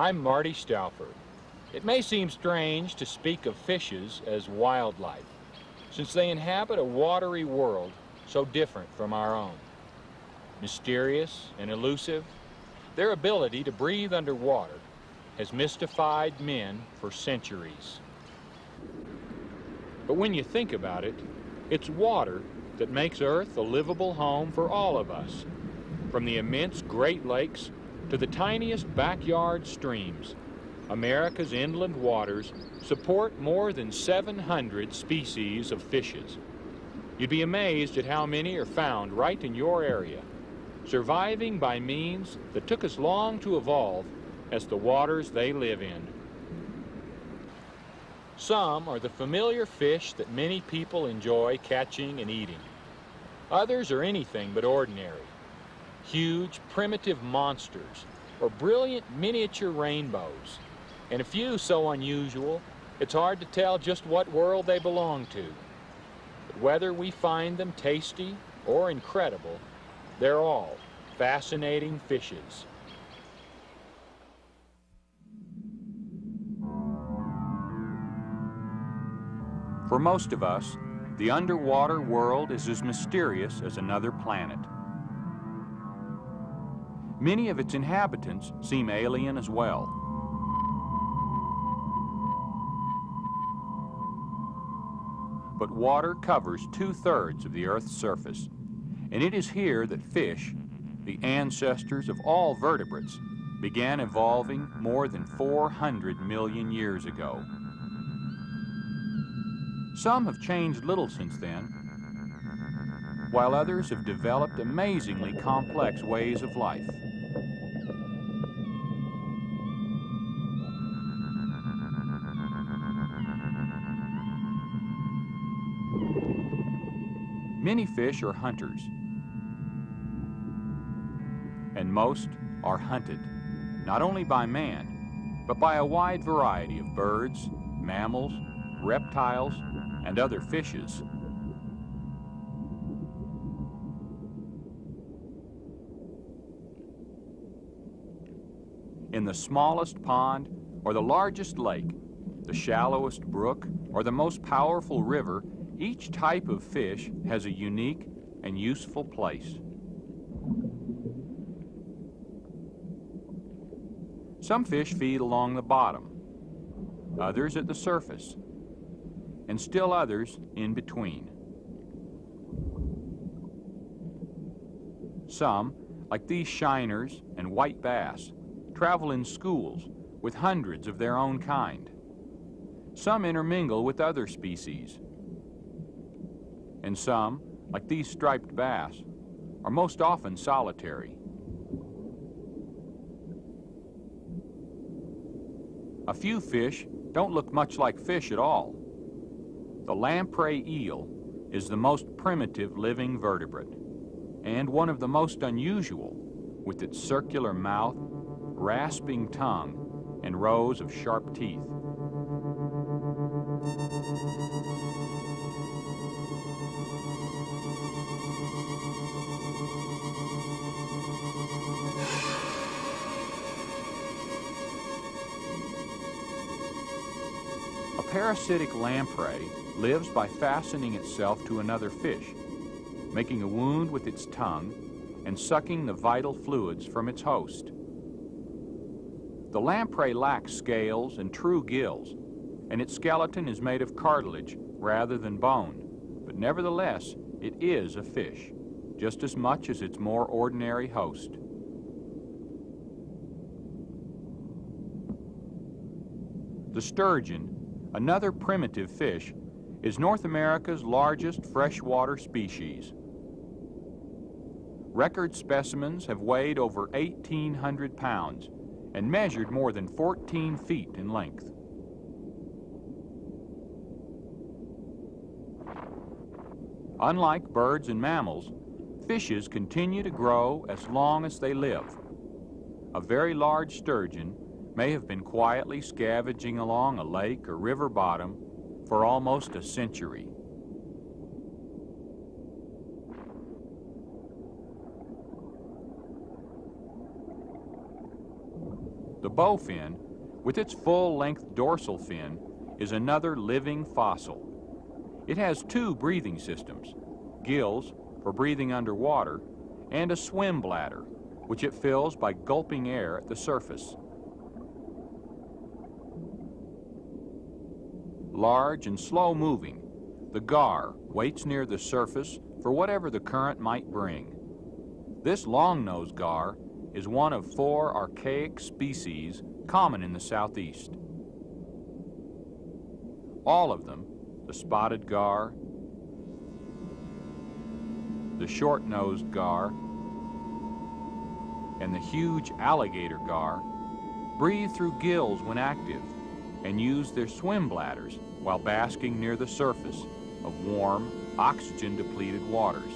I'm Marty Stouffer. It may seem strange to speak of fishes as wildlife, since they inhabit a watery world so different from our own. Mysterious and elusive, their ability to breathe underwater has mystified men for centuries. But when you think about it, it's water that makes Earth a livable home for all of us, from the immense Great Lakes to the tiniest backyard streams, America's inland waters support more than 700 species of fishes. You'd be amazed at how many are found right in your area, surviving by means that took us long to evolve as the waters they live in. Some are the familiar fish that many people enjoy catching and eating. Others are anything but ordinary huge primitive monsters, or brilliant miniature rainbows, and a few so unusual it's hard to tell just what world they belong to. But whether we find them tasty or incredible, they're all fascinating fishes. For most of us, the underwater world is as mysterious as another planet. Many of its inhabitants seem alien as well. But water covers two-thirds of the Earth's surface, and it is here that fish, the ancestors of all vertebrates, began evolving more than 400 million years ago. Some have changed little since then, while others have developed amazingly complex ways of life. Many fish are hunters, and most are hunted, not only by man, but by a wide variety of birds, mammals, reptiles, and other fishes. In the smallest pond or the largest lake, the shallowest brook or the most powerful river, each type of fish has a unique and useful place. Some fish feed along the bottom, others at the surface, and still others in between. Some, like these shiners and white bass, travel in schools with hundreds of their own kind. Some intermingle with other species, and some, like these striped bass, are most often solitary. A few fish don't look much like fish at all. The lamprey eel is the most primitive living vertebrate and one of the most unusual with its circular mouth, rasping tongue, and rows of sharp teeth. Parasitic lamprey lives by fastening itself to another fish, making a wound with its tongue, and sucking the vital fluids from its host. The lamprey lacks scales and true gills, and its skeleton is made of cartilage rather than bone, but nevertheless, it is a fish, just as much as its more ordinary host. The sturgeon, another primitive fish, is North America's largest freshwater species. Record specimens have weighed over 1,800 pounds and measured more than 14 feet in length. Unlike birds and mammals, fishes continue to grow as long as they live. A very large sturgeon may have been quietly scavenging along a lake or river bottom for almost a century. The bowfin, with its full-length dorsal fin, is another living fossil. It has two breathing systems, gills for breathing underwater, and a swim bladder, which it fills by gulping air at the surface. Large and slow-moving, the gar waits near the surface for whatever the current might bring. This long-nosed gar is one of four archaic species common in the southeast. All of them, the spotted gar, the short-nosed gar, and the huge alligator gar, breathe through gills when active and use their swim bladders while basking near the surface of warm, oxygen-depleted waters.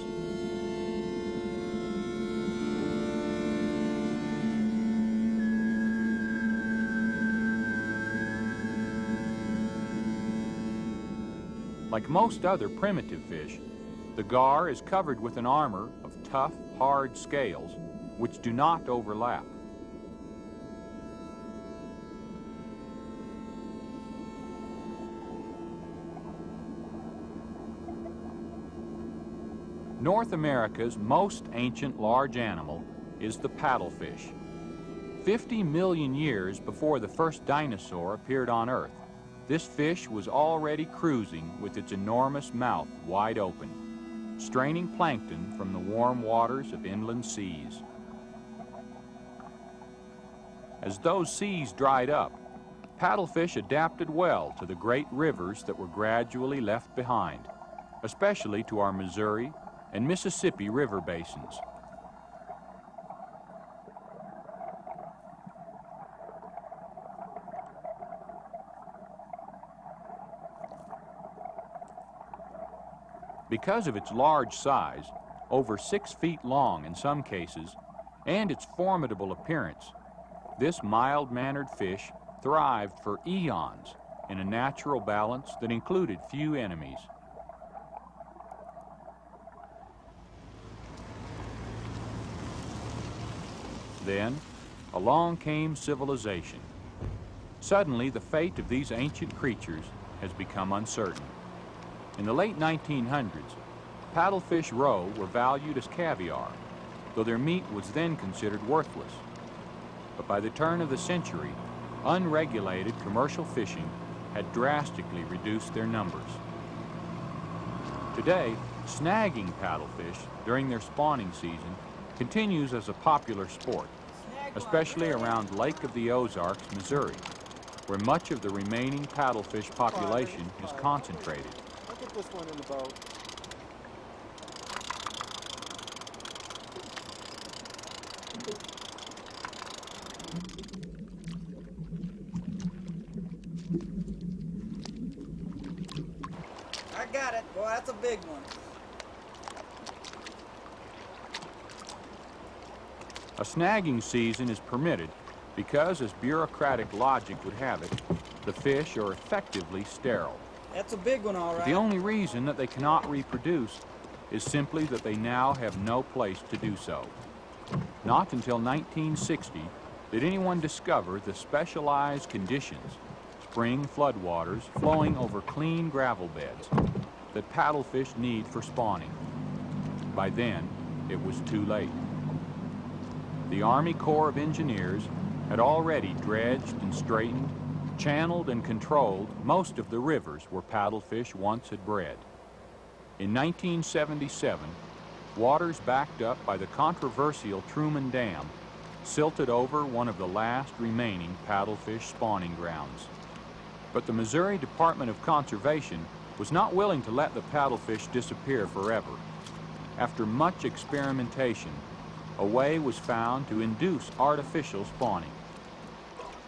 Like most other primitive fish, the gar is covered with an armor of tough, hard scales which do not overlap. North America's most ancient large animal is the paddlefish. 50 million years before the first dinosaur appeared on Earth, this fish was already cruising with its enormous mouth wide open, straining plankton from the warm waters of inland seas. As those seas dried up, paddlefish adapted well to the great rivers that were gradually left behind, especially to our Missouri and Mississippi river basins. Because of its large size, over six feet long in some cases, and its formidable appearance, this mild-mannered fish thrived for eons in a natural balance that included few enemies. Then, along came civilization. Suddenly, the fate of these ancient creatures has become uncertain. In the late 1900s, paddlefish roe were valued as caviar, though their meat was then considered worthless. But by the turn of the century, unregulated commercial fishing had drastically reduced their numbers. Today, snagging paddlefish during their spawning season continues as a popular sport, especially around Lake of the Ozarks, Missouri, where much of the remaining paddlefish population is concentrated Look at this one in the boat. I got it. Boy, that's a big one. A snagging season is permitted because, as bureaucratic logic would have it, the fish are effectively sterile. That's a big one, all right. The only reason that they cannot reproduce is simply that they now have no place to do so. Not until 1960 did anyone discover the specialized conditions, spring floodwaters flowing over clean gravel beds, that paddlefish need for spawning. By then, it was too late. The Army Corps of Engineers had already dredged and straightened, channeled and controlled most of the rivers where paddlefish once had bred. In 1977, waters backed up by the controversial Truman Dam silted over one of the last remaining paddlefish spawning grounds. But the Missouri Department of Conservation was not willing to let the paddlefish disappear forever. After much experimentation, a way was found to induce artificial spawning.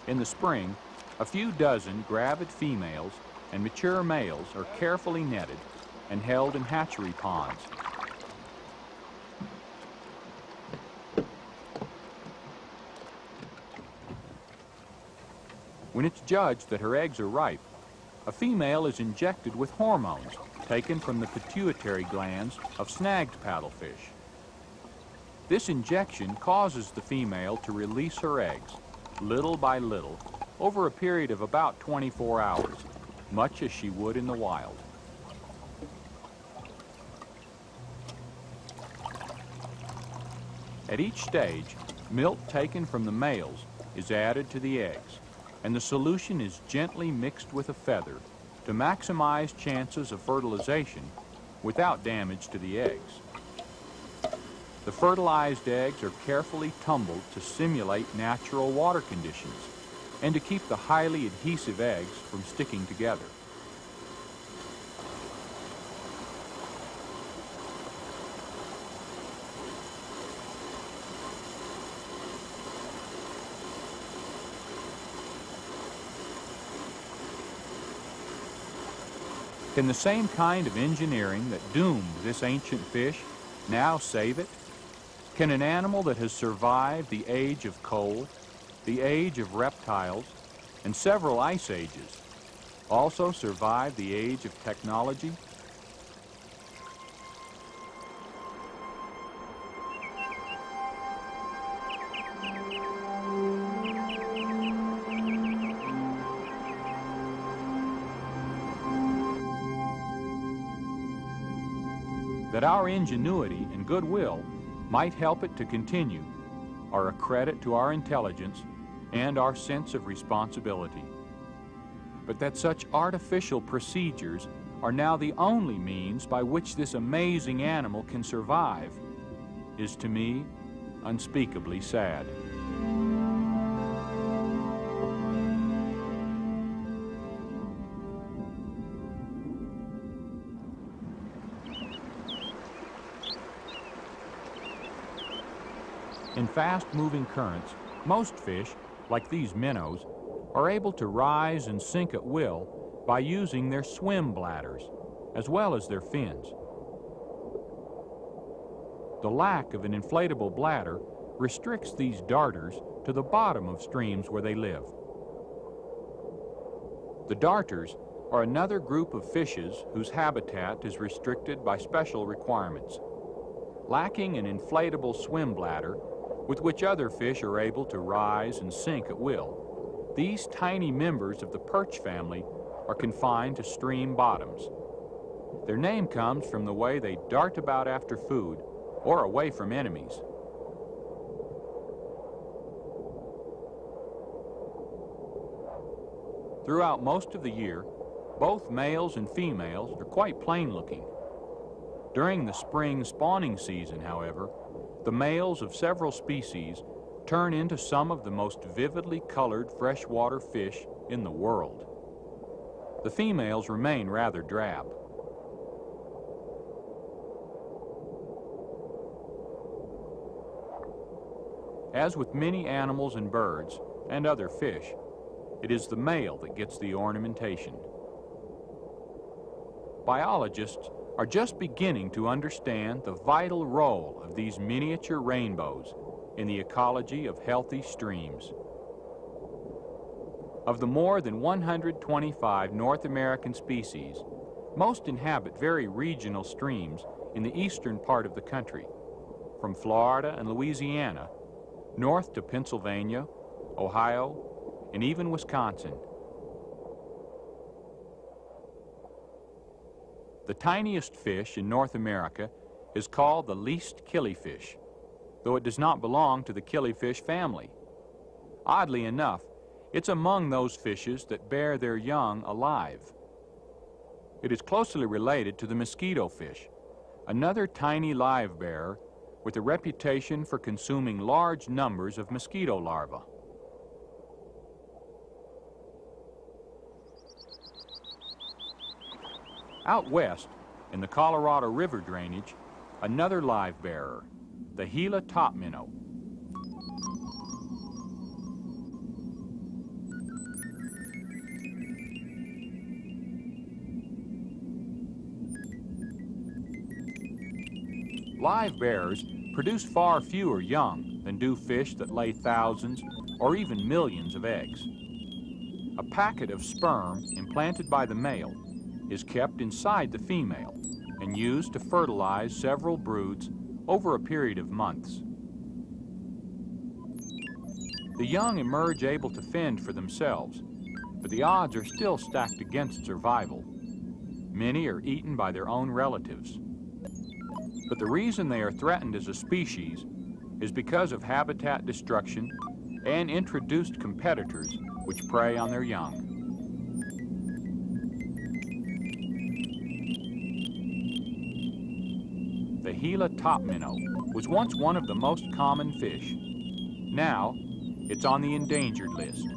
In the spring, a few dozen gravid females and mature males are carefully netted and held in hatchery ponds. When it's judged that her eggs are ripe, a female is injected with hormones taken from the pituitary glands of snagged paddlefish. This injection causes the female to release her eggs, little by little, over a period of about 24 hours, much as she would in the wild. At each stage, milt taken from the males is added to the eggs, and the solution is gently mixed with a feather to maximize chances of fertilization without damage to the eggs. The fertilized eggs are carefully tumbled to simulate natural water conditions and to keep the highly adhesive eggs from sticking together. Can the same kind of engineering that doomed this ancient fish now save it? Can an animal that has survived the age of coal, the age of reptiles, and several ice ages also survive the age of technology? that our ingenuity and goodwill might help it to continue are a credit to our intelligence and our sense of responsibility. But that such artificial procedures are now the only means by which this amazing animal can survive is to me unspeakably sad. Fast-moving currents, most fish, like these minnows, are able to rise and sink at will by using their swim bladders, as well as their fins. The lack of an inflatable bladder restricts these darters to the bottom of streams where they live. The darters are another group of fishes whose habitat is restricted by special requirements. Lacking an inflatable swim bladder, with which other fish are able to rise and sink at will. These tiny members of the perch family are confined to stream bottoms. Their name comes from the way they dart about after food or away from enemies. Throughout most of the year, both males and females are quite plain looking. During the spring spawning season, however, the males of several species turn into some of the most vividly colored freshwater fish in the world. The females remain rather drab. As with many animals and birds, and other fish, it is the male that gets the ornamentation. Biologists are just beginning to understand the vital role of these miniature rainbows in the ecology of healthy streams. Of the more than 125 North American species, most inhabit very regional streams in the eastern part of the country, from Florida and Louisiana, north to Pennsylvania, Ohio, and even Wisconsin. The tiniest fish in North America is called the least killifish. though it does not belong to the killifish family. Oddly enough, it's among those fishes that bear their young alive. It is closely related to the mosquito fish, another tiny live bearer with a reputation for consuming large numbers of mosquito larvae. Out west, in the Colorado River drainage, another live bearer, the Gila top minnow. Live bearers produce far fewer young than do fish that lay thousands or even millions of eggs. A packet of sperm implanted by the male is kept inside the female and used to fertilize several broods over a period of months. The young emerge able to fend for themselves, but the odds are still stacked against survival. Many are eaten by their own relatives. But the reason they are threatened as a species is because of habitat destruction and introduced competitors which prey on their young. Gila top minnow was once one of the most common fish. Now, it's on the endangered list.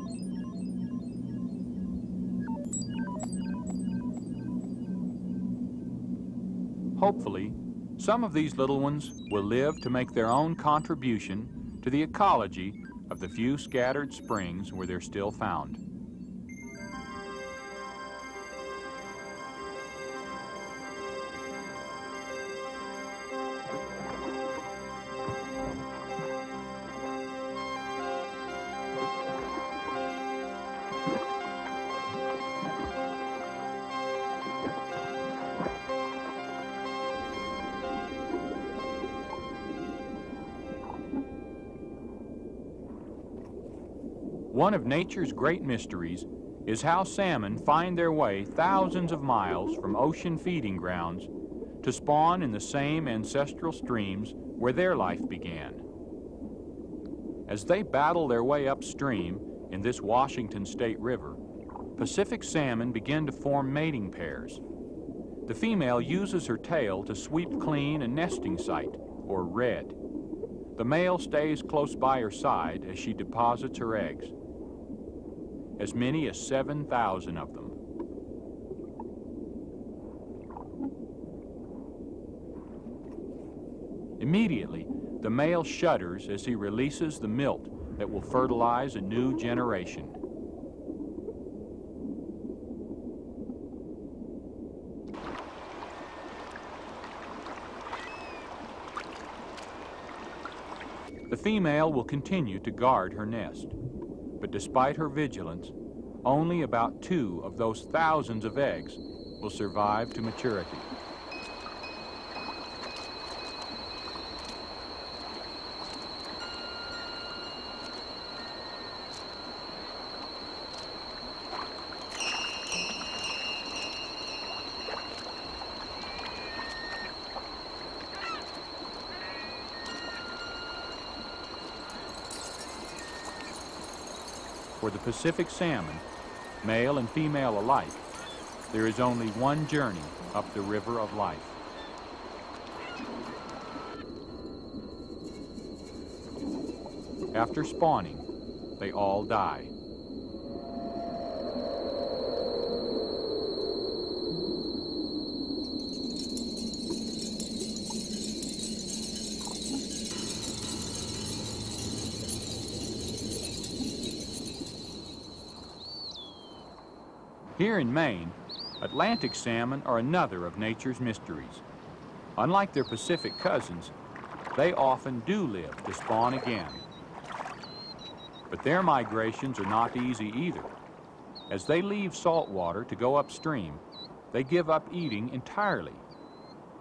Hopefully, some of these little ones will live to make their own contribution to the ecology of the few scattered springs where they're still found. One of nature's great mysteries is how salmon find their way thousands of miles from ocean feeding grounds to spawn in the same ancestral streams where their life began. As they battle their way upstream in this Washington State River, Pacific salmon begin to form mating pairs. The female uses her tail to sweep clean a nesting site, or redd. The male stays close by her side as she deposits her eggs as many as 7,000 of them. Immediately, the male shudders as he releases the milt that will fertilize a new generation. The female will continue to guard her nest but despite her vigilance, only about two of those thousands of eggs will survive to maturity. For the Pacific salmon, male and female alike, there is only one journey up the river of life. After spawning, they all die. Here in Maine, Atlantic salmon are another of nature's mysteries. Unlike their Pacific cousins, they often do live to spawn again. But their migrations are not easy either. As they leave salt water to go upstream, they give up eating entirely.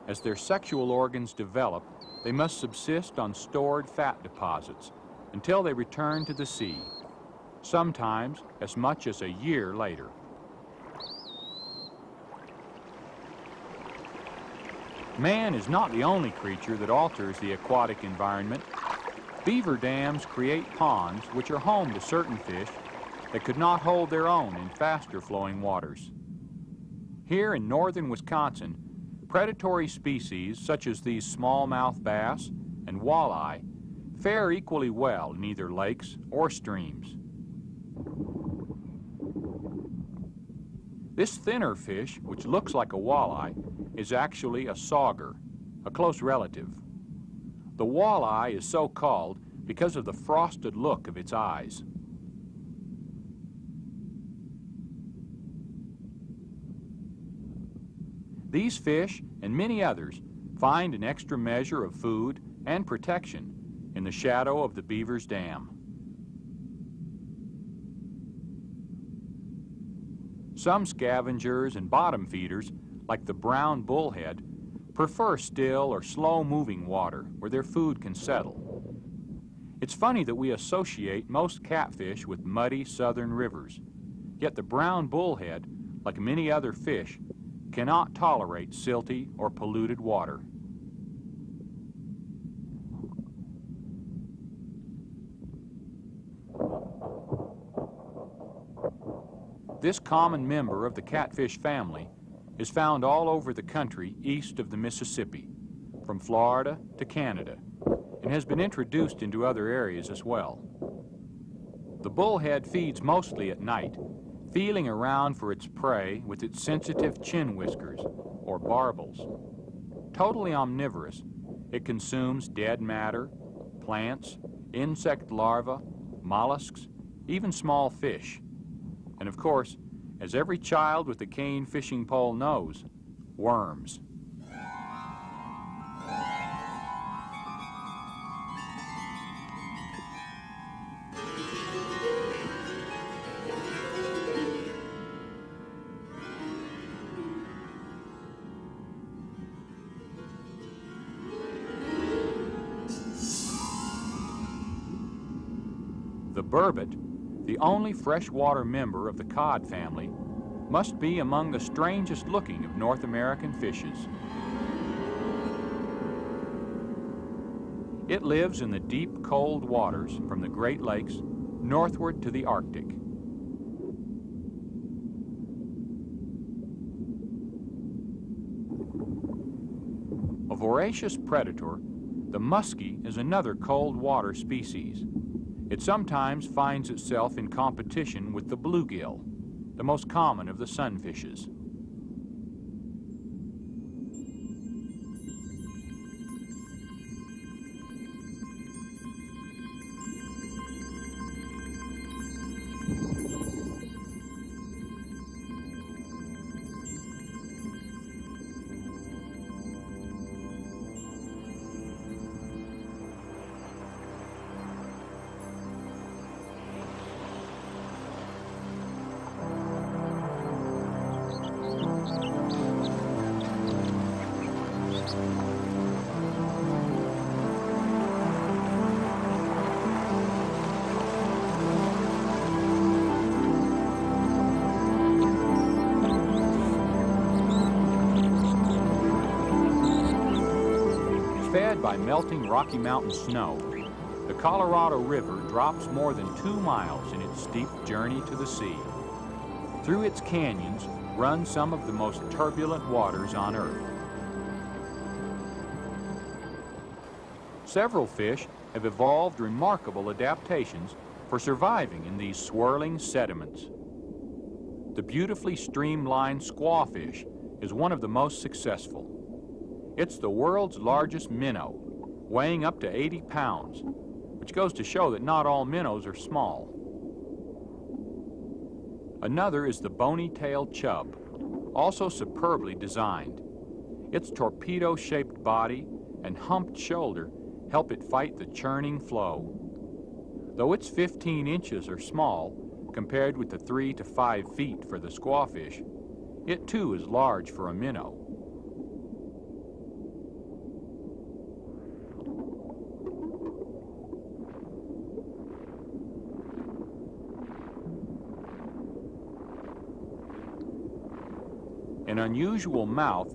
As their sexual organs develop, they must subsist on stored fat deposits until they return to the sea, sometimes as much as a year later. Man is not the only creature that alters the aquatic environment. Beaver dams create ponds which are home to certain fish that could not hold their own in faster flowing waters. Here in northern Wisconsin, predatory species such as these smallmouth bass and walleye fare equally well in either lakes or streams. This thinner fish, which looks like a walleye, is actually a sauger, a close relative. The walleye is so called because of the frosted look of its eyes. These fish and many others find an extra measure of food and protection in the shadow of the Beaver's Dam. Some scavengers and bottom feeders, like the brown bullhead, prefer still or slow-moving water where their food can settle. It's funny that we associate most catfish with muddy southern rivers, yet the brown bullhead, like many other fish, cannot tolerate silty or polluted water. This common member of the catfish family is found all over the country east of the Mississippi, from Florida to Canada, and has been introduced into other areas as well. The bullhead feeds mostly at night, feeling around for its prey with its sensitive chin whiskers, or barbels. Totally omnivorous, it consumes dead matter, plants, insect larvae, mollusks, even small fish. And of course, as every child with a cane fishing pole knows, worms. The burbot the only freshwater member of the cod family, must be among the strangest looking of North American fishes. It lives in the deep, cold waters from the Great Lakes northward to the Arctic. A voracious predator, the muskie is another cold water species. It sometimes finds itself in competition with the bluegill, the most common of the sunfishes. By melting Rocky Mountain snow, the Colorado River drops more than two miles in its steep journey to the sea. Through its canyons run some of the most turbulent waters on Earth. Several fish have evolved remarkable adaptations for surviving in these swirling sediments. The beautifully streamlined squawfish is one of the most successful. It's the world's largest minnow, weighing up to 80 pounds, which goes to show that not all minnows are small. Another is the bony-tailed chub, also superbly designed. Its torpedo-shaped body and humped shoulder help it fight the churning flow. Though its 15 inches are small, compared with the 3 to 5 feet for the squawfish, it too is large for a minnow. An unusual mouth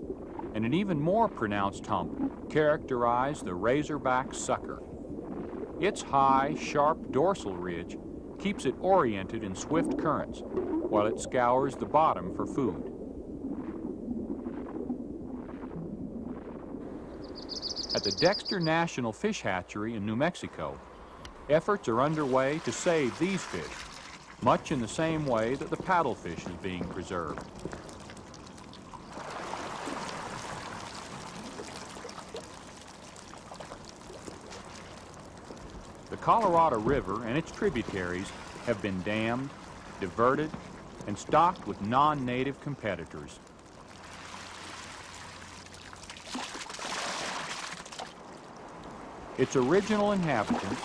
and an even more pronounced hump characterize the razorback sucker. Its high, sharp dorsal ridge keeps it oriented in swift currents while it scours the bottom for food. At the Dexter National Fish Hatchery in New Mexico, efforts are underway to save these fish, much in the same way that the paddlefish is being preserved. Colorado River and its tributaries have been dammed, diverted, and stocked with non-native competitors. Its original inhabitants,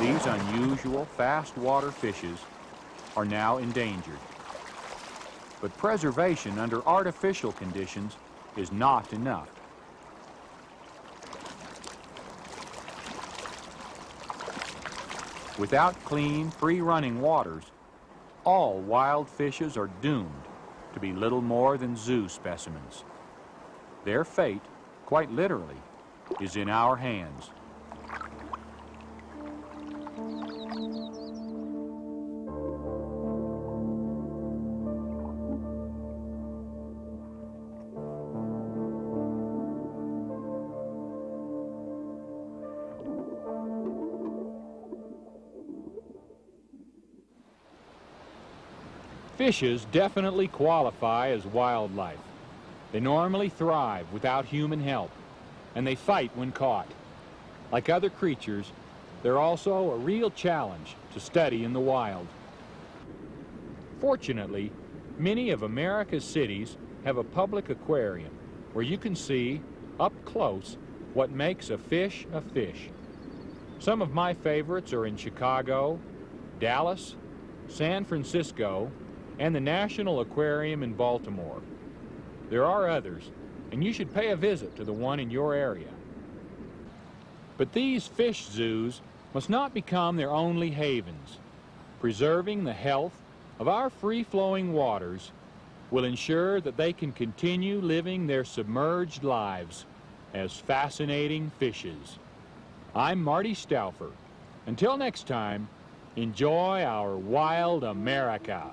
these unusual fast water fishes, are now endangered. But preservation under artificial conditions is not enough. Without clean, free-running waters, all wild fishes are doomed to be little more than zoo specimens. Their fate, quite literally, is in our hands. Fishes definitely qualify as wildlife. They normally thrive without human help, and they fight when caught. Like other creatures, they're also a real challenge to study in the wild. Fortunately, many of America's cities have a public aquarium where you can see, up close, what makes a fish a fish. Some of my favorites are in Chicago, Dallas, San Francisco, and the National Aquarium in Baltimore. There are others, and you should pay a visit to the one in your area. But these fish zoos must not become their only havens. Preserving the health of our free-flowing waters will ensure that they can continue living their submerged lives as fascinating fishes. I'm Marty Stouffer. Until next time, enjoy our wild America.